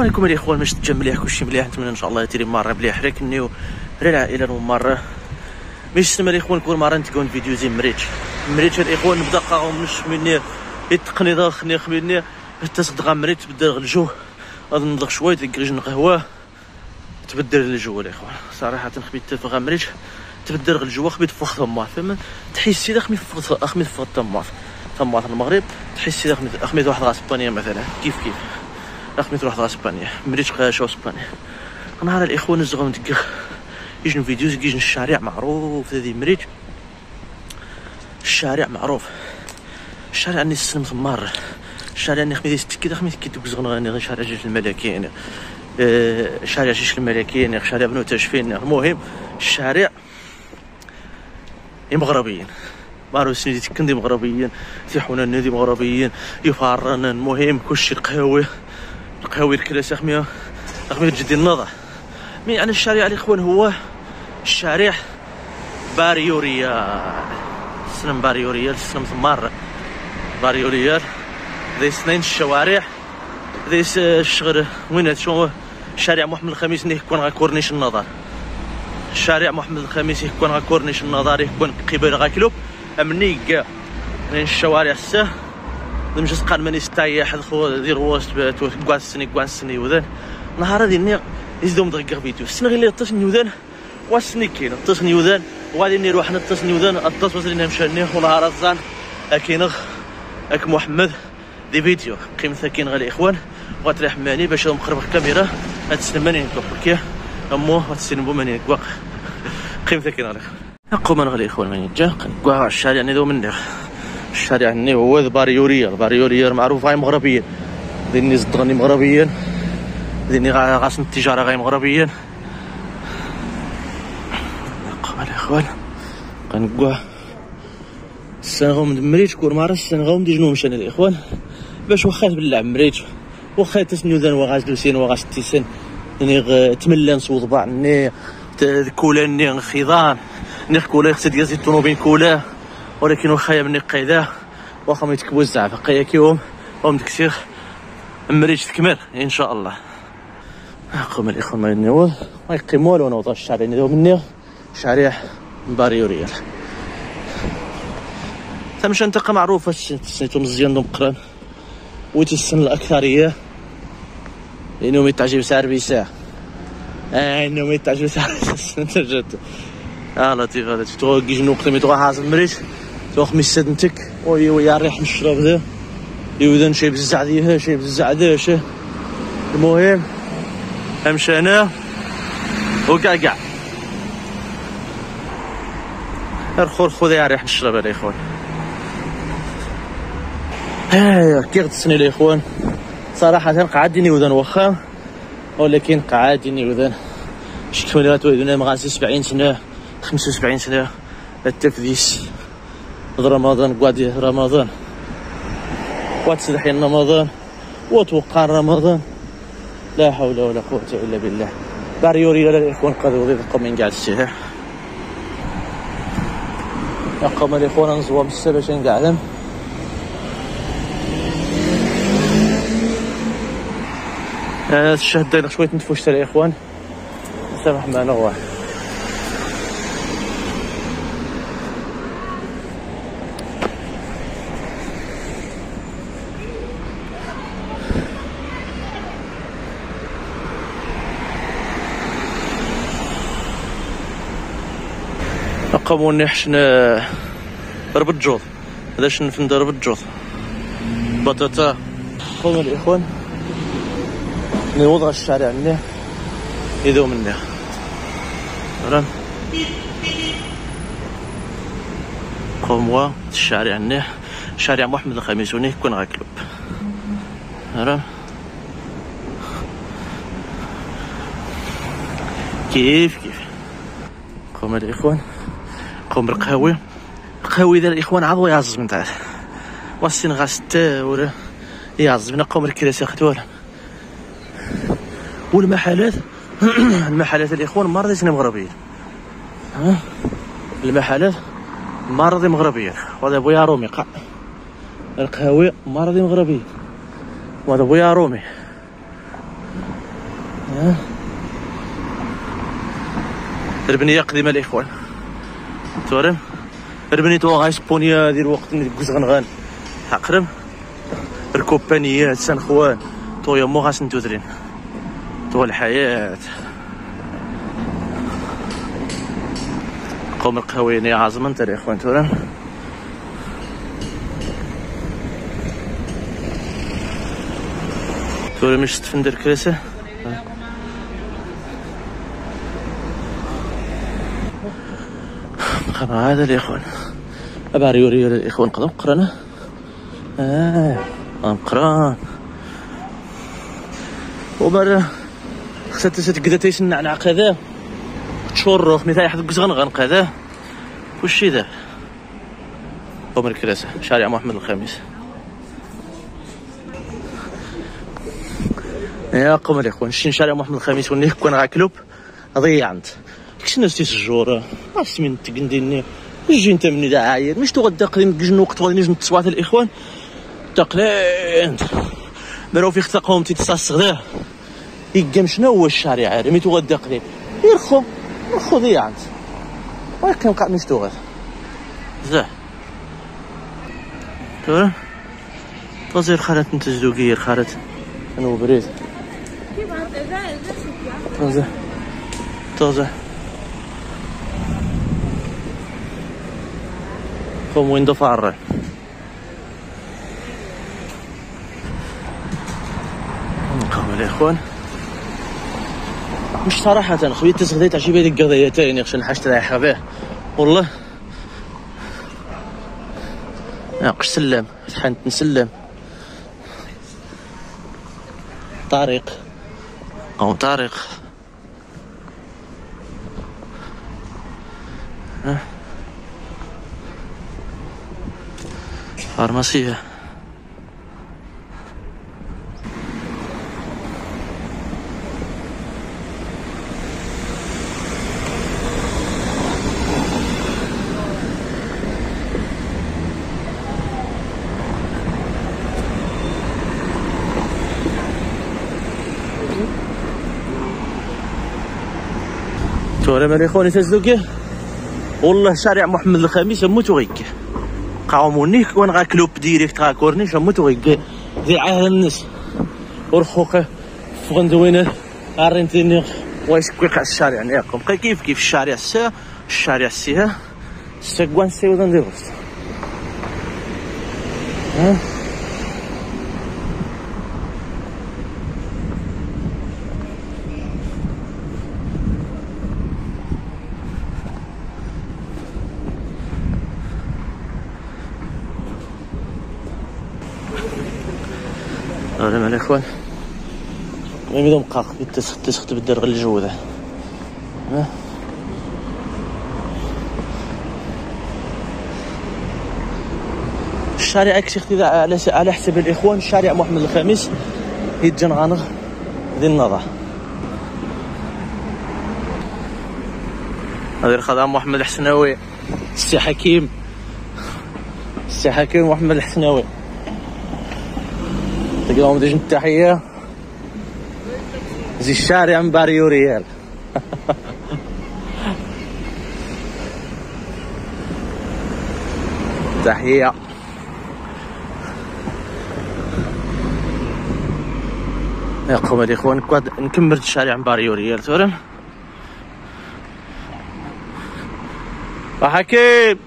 السلام عليكم الاخوان باش تجا مليح كلشي مليح نتمنى إن شاء الله تيري مرة مليح. ركني راه العائله المره باش تسمى الاخوان كل مرة نتكون فيديو زي مريت مريت الاخوان نبدأ قاوم مش مني. يتقني ضخ نيخ مني. حتى صدق مريت تبدل الجو. نضغ شوية تقريج قهوه تبدل الجو الاخوان صراحة خبيت في غامريت تبدل الجو خبيت فوق ثمار فما تحسي داك خمي فوق خمي فوق ثمار ثمار المغرب تحسي داك خمي واحد غاسبانيا مثلا. كيف كيف؟ اخمي تروح اسبانيا مريت شو اسبانيا نهار الإخوان الزغم دقيق. يجن فيديوز يجن الشارع معروف. هذه مريت. الشارع معروف. الشارع أني سلم ثمار الشارع أني خميس كذا خميس كي زغن غني غير شارع جيش الملكين آه، شارع جيش الملكين شارع بنو تشفين. المهم الشارع مغربيين. مارو سنيدي تكندي مغربيين تيحونا نادي مغربيين يفارن المهم كلشي قهوي القهوي الكلاس اخمية اخمية جدي النظر مي يعني الشارع الاخوان هو الشارع باريوريال. سلم باريوريال سلم ثمار. باريوريال. ذي اثنين الشوارع. ذي الشغل. وين شو؟ شارع محمد الخميس يكون غا كورنيش النظر الشارع محمد الخميس يكون غا كورنيش النظر يكون قبل غا كلوب. امني كاع الشوارع السه مش قال ماني ستايح خو دير وسط كواسني كواسني وذن. نهار هذه ني يزدوم دقيق فيديو السنة غير يطش نيوذن واسني كاين؟ طش نيوذن وغادي نروح نطش نيوذن الطش وصل لنا مشاني. ونهار الزان اكين أك محمد. دي فيديو. قيمتها كاين غير الاخوان وغتريح ماني باش مخرب الكاميرا غتسلم ماني نكوك كي أمو غتسلم ماني نكوك قيمتها كاين غير اقوم أنا غير الاخوان ماني جا كنكوا الشارع يعني ذو مني. الشارع هني هو الباريوريا الباريوريا معروف غاي مغربيا ديني زدغني مغربيا ديني غاسن التجارة غاي مغربيا الاخوان غنقوا السنغوم دمريت كور مارس السنغوم دي جنو مشان الاخوان باش واخا تبلع مريت واخا تسنيو ذان وغاز دوسين وغاز تيسن يعني تملان صوت بعض ني كولا ني خضان ني كولا ديال زيتون بين كولا ولكن واخا مني قيده واخا ما يتكبوا الزعف قيا وهم ديك مريج تكمل إن شاء الله. قوم الاخوان ما ينوض ما يقيموا ولا نوض الشارع ندو مني. شارع باريوريال تمشي انت معروفة سنيتو مزيان دو مقران. وتسن الأكثرية. لأنهم يتعجب سعر بيساع. آه إنهم يتعجب سعر بيساع. آه لطيف هذا. تتوقع جنو قيمة حاصل مريش توخ ميسدنتك وي ويا ريح نشرب ذا يوذن شي بزع ذيها شي بزع ذا شي. المهم امشي أنا وكاع كاع الخور خذ يا ريح نشرب يا إخوان. إيه كي غتسني الاخوان صراحة قعدني وذن وخا. ولكن قعدني وذن. شكون اللي غتولدنا مغاسي 70 سنة 75 سنة. التفديس رمضان قادي رمضان. وتسلحين رمضان. وتوقع رمضان. لا حول ولا قوة إلا بالله. باريوري لا الإخوان قد وظيفة من قاعد السلاح أقام الإخوان نزوى بالسبب شين قاعدهم الشهد شوية نتفوش الإخوان سامح معنا واحد قاموا نحشن رب الجوض هذا شن فند رب الجوض بطاطا. قوم الإخوان. نوضع الشارع عندنا يدو منا راه قوم الشارع عندنا شارع محمد الخميسوني يكون غاكلوب راه كيف كيف؟ قوم الإخوان. قوم بالقهوي القهوي ديال الإخوان عضو يعزز من تاع واسين غاستا ولا يعزز من قوم الكراسي خدوال والمحلات المحلات الإخوان مرضي مغربيين المحلات مرضي مغربيين وهذا بويا رومي قع القهوي مرضي مغربي وهذا بويا رومي ربنية قديمة الإخوان. تورم. ربني تو غايس بونيا ديال وقت كوز غنغان حقرم. ركوبانيات سان خوان. تو مو غاس نتوزرين تو الحياة. قوم القهويين يا عظم انت يا إخوان تورم. تورم مش تفندر كراسة قرا هذا الاخوان ابا ريوري الإخوان قدم قرانا آه نقرا ومرة خسات تقدا تيسنع نعق هذا تشورخ مثال يحد قزغن غنق هذا وشي ذا؟ ومر كراسة. شارع محمد الخامس يا قوم الإخوان شين شارع محمد الخامس ونيك كون غاكلوب؟ ضيعنت كشنا ستيس الجورة راس من تقنديني جي أنت مني دا عاير مش تغدا قديم جن وقت غادي نجم تصوات الإخوان؟ تقلين. براو في خطاقهم تيتصاص غدا يقام شنو هو الشارع؟ ميتو غدا قديم يرخو. يرخو ضيعنت ولكن قاع مش تغاد زاه تورا تغزير خالت نتزدوقير خالت أنا بريد تغزير تغزير قوم وين دفع قوم الاخوان مش صراحة خويا تسغديت عشي بيدك قضيتين يخشى حاجة رايحة به والله ناقش سلم. حنت نسلم. طارق. أو طارق. فارماسية تورا مالي خوني تزلوكي والله شارع محمد الخامس موتو غيكي قاوموني كون غا كلوب ديريكت غا كورنيش موتو غيكي ذي عاه الناس. ورخوقه فغندوين ارنتيني واش كوي الشارع نياكم كيف كيف الشارع السا الشارع السيها سكوان سيودا نديروس ها؟ الاخوان المهم إذا بقى تسخ تسخ تبدل غير الجو ذا ها؟ الشارع اكشي أختي على على حسب الإخوان شارع محمد الخامس يتجن غانغ ذي النظر. هذا الخدام محمد الحسناوي. السي حكيم. السي حكيم محمد الحسناوي. تلقاهم ديجن التحية؟ زي الشارع من باريو ريال تحية. يا قوم الاخوان نكمل الشارع من باريو ريال تورم حكيم!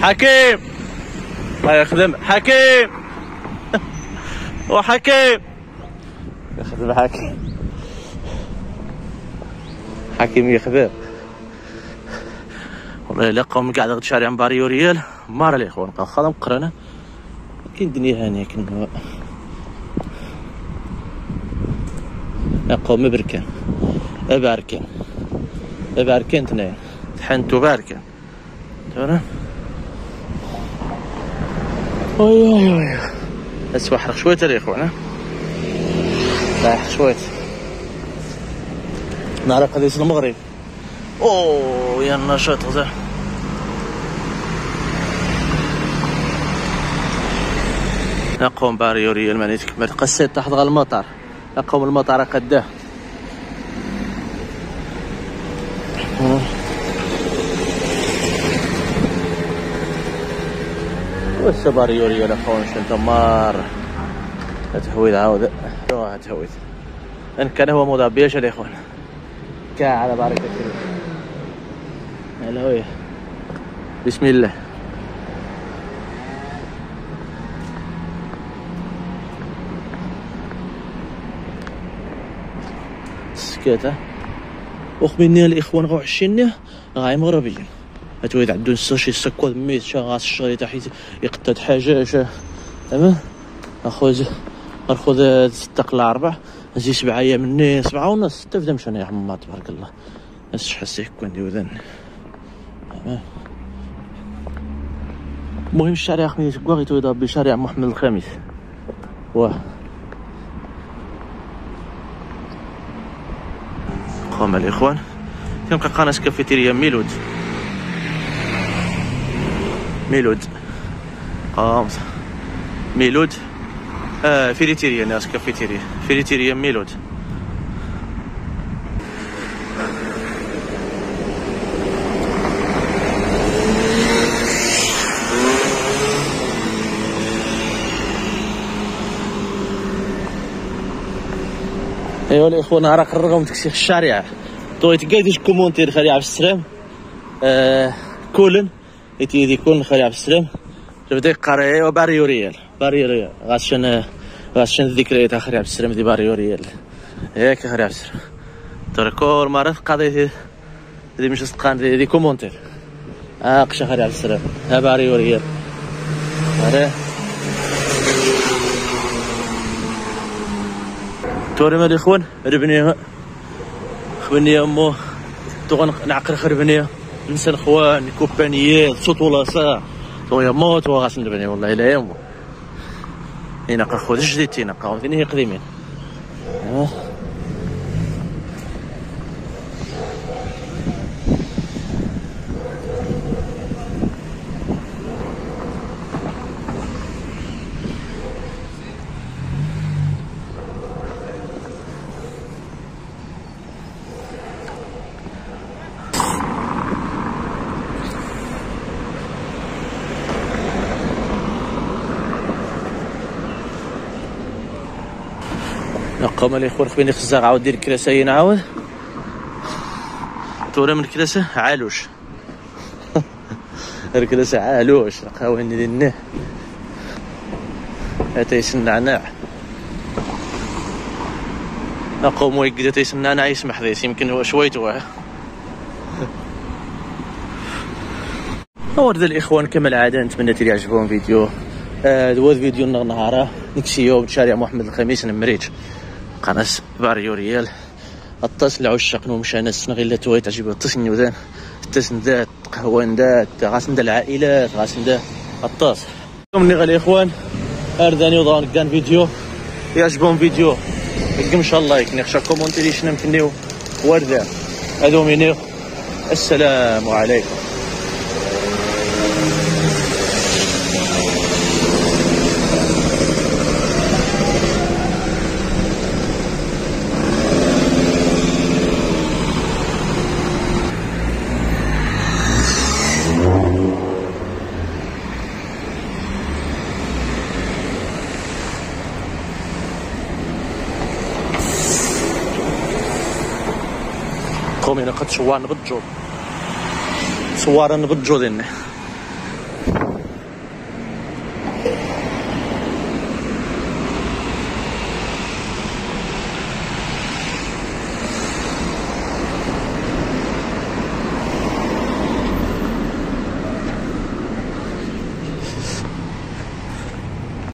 حكيم! الله يخدم حكيم! وحكيم يخدم حكيم حكيم يخدم والله الا قوم قاعد غد شارع مباريو ريال مار الاخوان قال خدم قرانا كاين الدنيا هانيه كن قوم بركان اباركان اباركان تنين تحنتو باركان تمام؟ وي وي وي بس وحرق شوية يا اخوان رايح شوية. نعرف قديس المغرب. أوه يا النشاط غزال يقوم بأريوري المانيتك ما تقسيت تحت غير المطار. يقوم المطار قداه والسباريو ريال اخوان شنو مار. تهويد عاود. روح تهويد إن كان هو موضع بيش يا اخوان كا على بركه الله هلا بسم الله. سكاتة وخبيني الإخوان غو عشيني غاي مغربيين اتويد عندو شي سكواد ميت شا غاس الشغل تحيت يقتاد حاجة شا تمام؟ اخوز ناخذ ستة قلا أربع نزيد سبعة أيام مني سبعة ونص. ستة بدا مشان يا حمار تبارك الله. بس حسيك كون ديوذن المهم الشارع خميس كواغيتو يضرب بشارع محمد الخامس. واه قام الإخوان. تبقى قناة كافيتيريا ميلود. ميلود. ميلود. آه فيريتيريا ناس كافيتيريا. فيريتيريا ميلود. ايوا الإخوان راه قرروا تكسيخ الشارع. طويت قايدش كومونتير خالي عبد السلام. آه كولن. يتي يكون خالي عبد السلام. بدا يقرا باريو ريال باريو ريال غاشن غاشن الذكريات اخر عبد السلام دي باريو ريال ياك اخر عبد السلام. كل مرة قضية دي مش سقان دي, دي كومونتير. اقش اخر عبد السلام. ها باريو ريال هذا توري مال الاخوان ربني خبني أمو. تغن نعقر خربني نسى الاخوان كوبانيات صوت ولا ساعة تو موت وغاس نبني والله إلا يمو هنا خود جديد قاوتين هي قديمين نقوم الاخوان خبيني خزاق عاود دير الكراسة نعاود. تورا من الكراسة؟ عالوش. الكراسة عالوش. نقاوين لنه هتا النعناع نقوم ويقدا تيس النعناع يسمح ذيس يمكن هو شويتوه ورد الاخوان كما العاده نتمنى تلي يعجبهم فيديو. هذا هو الفيديو النهار نكسيو بشارع محمد الخميس نمريج. قناة باريو ريال الطاس العشاق مشانا السنة غير توي تعجب الطاس النيوذان الطاس ندات قهوة ندات غاس ندا العائلات غاس ندا الطاس. من غالي اخوان أرداني وضان كان فيديو. يعجبهم فيديو. إن شاء الله يكني. خشا كومونتي شنو مكنيو وردة. هذو منيو السلام عليكم. قومي قد شوار نبجو ديني